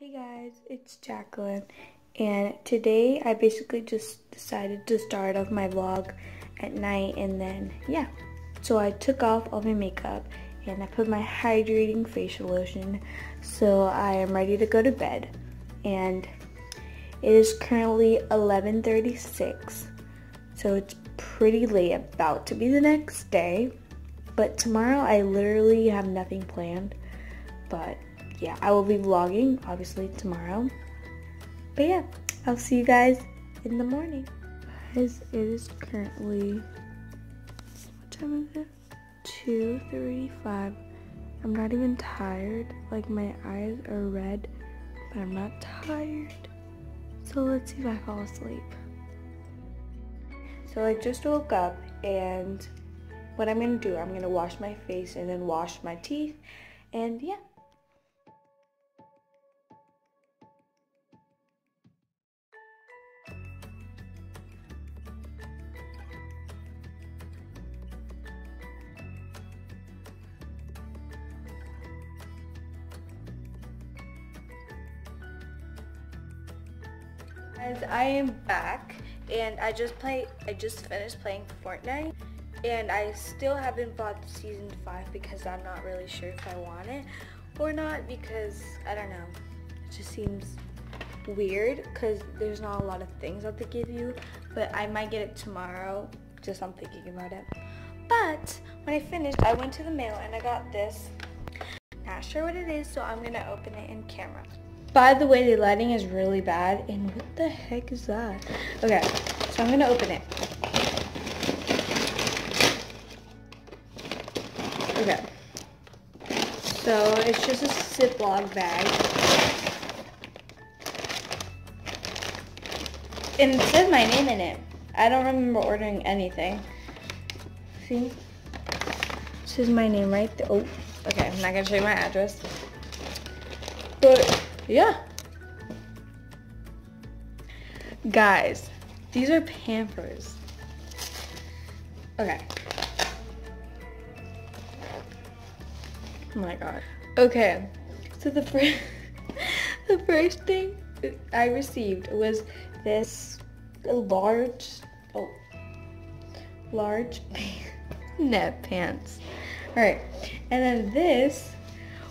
Hey guys, it's Jacqueline, and today I basically just decided to start off my vlog at night, and then, yeah. So I took off all my makeup, and I put my hydrating facial lotion, so I am ready to go to bed, and it is currently 11.36, so it's pretty late, about to be the next day, but tomorrow I literally have nothing planned, but yeah, I will be vlogging obviously tomorrow. But yeah, I'll see you guys in the morning. Guys, it is currently, what time is it? 2.35. I'm not even tired. Like my eyes are red, but I'm not tired. So let's see if I fall asleep. So I just woke up and what I'm gonna do, I'm gonna wash my face and then wash my teeth and yeah. Guys, I am back and I just play I just finished playing Fortnite and I still haven't bought season 5 because I'm not really sure if I want it or not because I don't know. It just seems weird because there's not a lot of things that they give you but I might get it tomorrow just I'm thinking about it. But when I finished I went to the mail and I got this. Not sure what it is so I'm gonna open it in camera by the way, the lighting is really bad. And what the heck is that? Okay, so I'm going to open it. Okay. So it's just a Ziploc bag. And it says my name in it. I don't remember ordering anything. See? It says my name right there. Oh, okay. I'm not going to show you my address. But yeah. Guys, these are Pampers. Okay. Oh my god. Okay. So the first the first thing I received was this large oh large net pants. Alright. And then this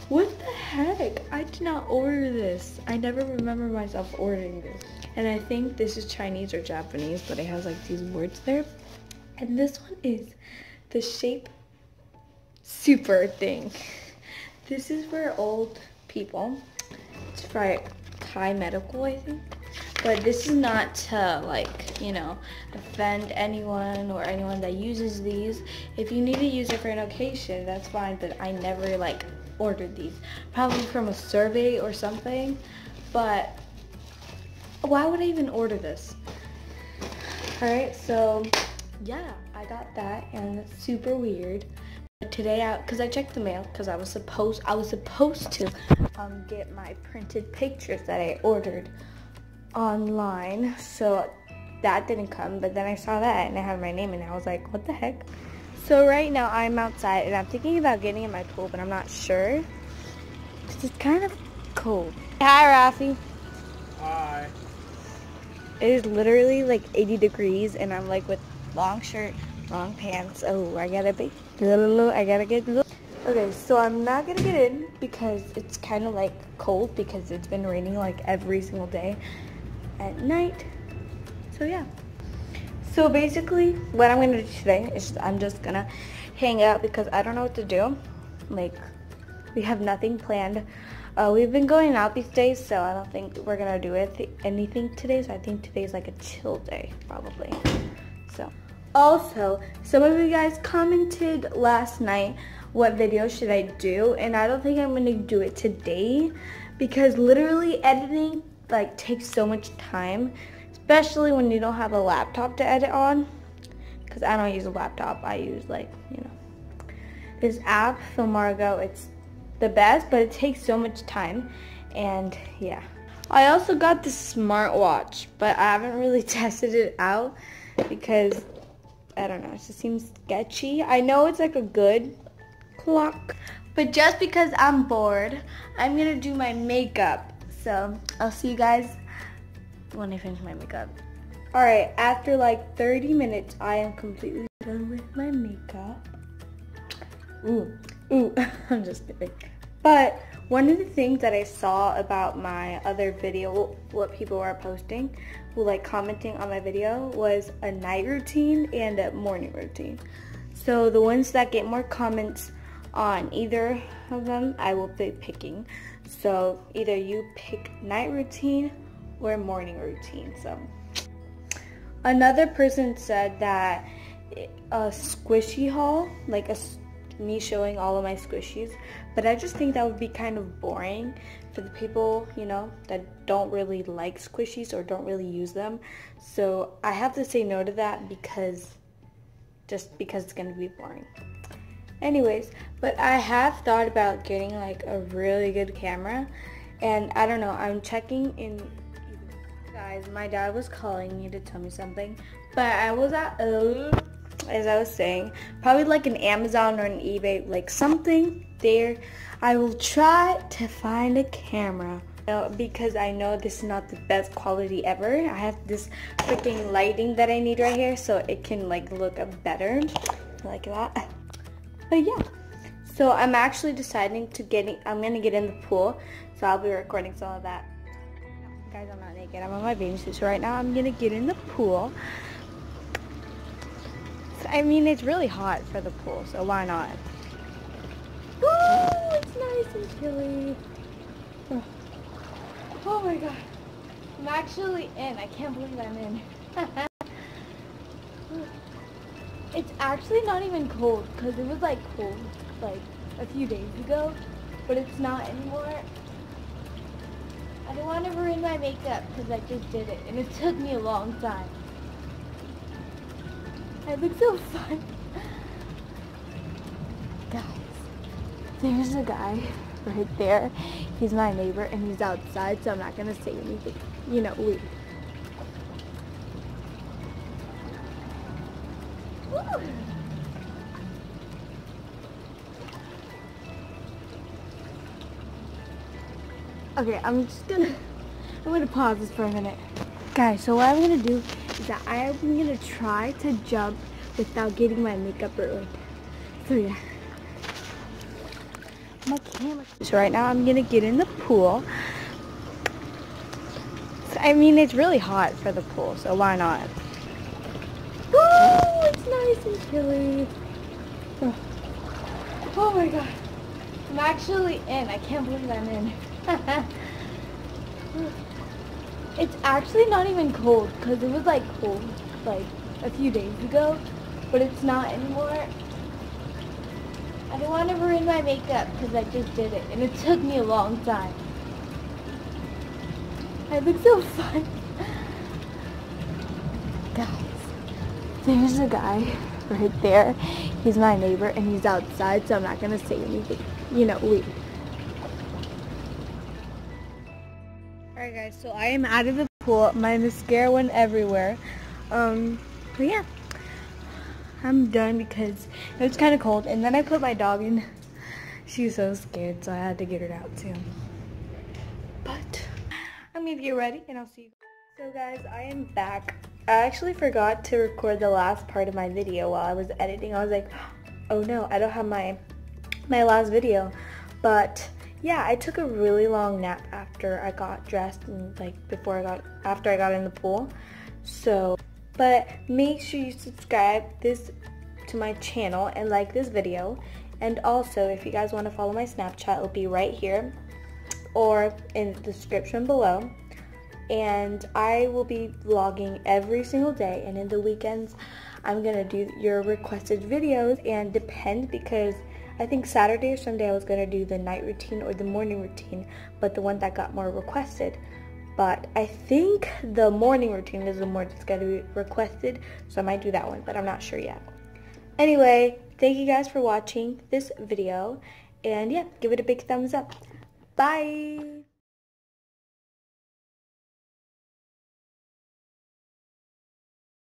what the heck? I did not order this. I never remember myself ordering this. And I think this is Chinese or Japanese, but it has like these words there. And this one is the shape super thing. This is for old people. It's for Thai medical, I think. But this is not to like, you know, offend anyone or anyone that uses these. If you need to use it for an occasion, that's fine, but I never like ordered these. Probably from a survey or something. But why would I even order this? Alright, so yeah, I got that and it's super weird. Today out because I checked the mail because I was supposed I was supposed to um, get my printed pictures that I ordered online. So that didn't come, but then I saw that and it had my name and I was like, what the heck? So right now I'm outside and I'm thinking about getting in my pool, but I'm not sure. It's kind of cold. Hi, Rafi. Hi. It is literally like 80 degrees and I'm like with long shirt, long pants. Oh, I gotta be, I gotta get, okay, so I'm not gonna get in because it's kind of like cold because it's been raining like every single day at night. So yeah. So basically, what I'm gonna do today is I'm just gonna hang out because I don't know what to do. Like, we have nothing planned. Uh, we've been going out these days, so I don't think we're gonna do anything today. So I think today's like a chill day, probably. So, also, some of you guys commented last night what video should I do, and I don't think I'm gonna do it today because literally editing like takes so much time especially when you don't have a laptop to edit on. Because I don't use a laptop. I use like you know this app FilmoraGo. It's the best but it takes so much time. And yeah. I also got the smartwatch but I haven't really tested it out because I don't know it just seems sketchy. I know it's like a good clock but just because I'm bored I'm gonna do my makeup. So I'll see you guys when I finish my makeup. Alright, after like 30 minutes, I am completely done with my makeup. Ooh, ooh, I'm just kidding. But one of the things that I saw about my other video, what people were posting, who like commenting on my video, was a night routine and a morning routine. So the ones that get more comments on either of them, I will be picking. So either you pick night routine or morning routine. So another person said that a squishy haul, like a me showing all of my squishies, but I just think that would be kind of boring for the people, you know, that don't really like squishies or don't really use them. So I have to say no to that because just because it's going to be boring. Anyways, but I have thought about getting like a really good camera and I don't know, I'm checking in guys, my dad was calling me to tell me something, but I was at uh, as I was saying, probably like an Amazon or an eBay, like something there. I will try to find a camera because I know this is not the best quality ever. I have this freaking lighting that I need right here so it can like look better like that. But yeah, so I'm actually deciding to getting, I'm gonna get in the pool. So I'll be recording some of that. Guys, I'm not naked. I'm on my bathing suit. So right now I'm gonna get in the pool. I mean, it's really hot for the pool, so why not? Oh, it's nice and chilly. Oh. oh my god. I'm actually in. I can't believe I'm in. it's actually not even cold because it was like cold like a few days ago, but it's not anymore. I don't want to ruin my makeup because I just did it and it took me a long time. I look so fun. Guys, there's a guy right there. He's my neighbor and he's outside, so I'm not gonna say anything. You know, we. Okay, I'm just gonna, I'm gonna pause this for a minute. Guys, so what I'm gonna do is that I am gonna try to jump without getting my makeup ruined. So yeah. My camera. So right now I'm gonna get in the pool. I mean, it's really hot for the pool, so why not? Oh, it's nice and chilly. Oh. oh my god. I'm actually in. I can't believe I'm in. It's actually not even cold because it was like cold like a few days ago, but it's not anymore. I don't want to ruin my makeup because I just did it and it took me a long time. I look so fun. Guys, there's a guy right there. He's my neighbor and he's outside so I'm not going to say anything. You know, we guys, so I am out of the pool. My mascara went everywhere. Um, but yeah. I'm done because it was kind of cold. And then I put my dog in. She was so scared, so I had to get her out too. But I'm gonna get ready and I'll see you. So guys, I am back. I actually forgot to record the last part of my video while I was editing. I was like, oh no, I don't have my my last video. But yeah, I took a really long nap after I got dressed and like before I got, after I got in the pool. So, but make sure you subscribe this to my channel and like this video. And also, if you guys want to follow my Snapchat, it'll be right here or in the description below. And I will be vlogging every single day and in the weekends I'm going to do your requested videos and depend because I think Saturday or Sunday I was going to do the night routine or the morning routine, but the one that got more requested. But I think the morning routine is the more that's going to be requested, so I might do that one, but I'm not sure yet. Anyway, thank you guys for watching this video, and yeah, give it a big thumbs up. Bye!